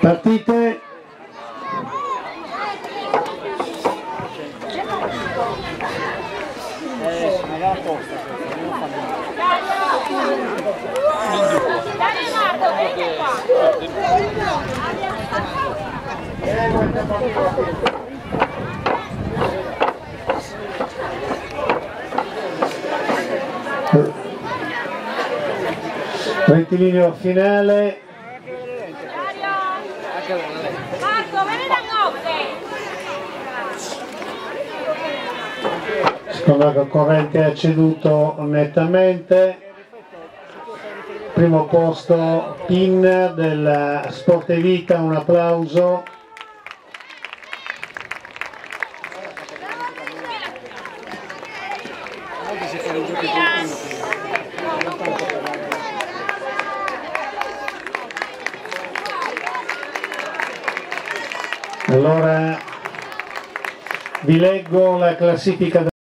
Partite. Dai Marco, Rettilineo finale. Marco, vieni da notte. Secondo la concorrente ha ceduto nettamente. Primo posto PIN del Sport e Vita, un applauso. Allora vi leggo la classifica